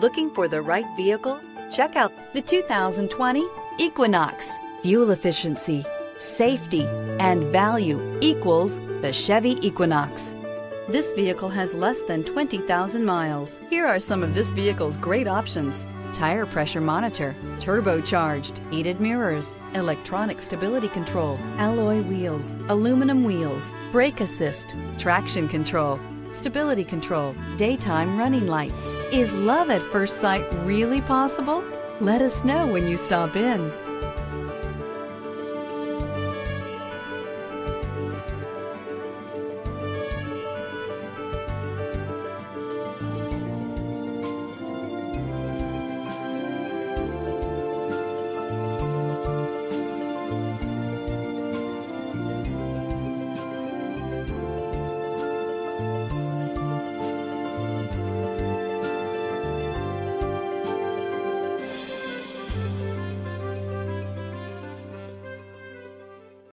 Looking for the right vehicle? Check out the 2020 Equinox. Fuel efficiency, safety, and value equals the Chevy Equinox. This vehicle has less than 20,000 miles. Here are some of this vehicle's great options. Tire pressure monitor, turbocharged, heated mirrors, electronic stability control, alloy wheels, aluminum wheels, brake assist, traction control, stability control, daytime running lights. Is love at first sight really possible? Let us know when you stop in.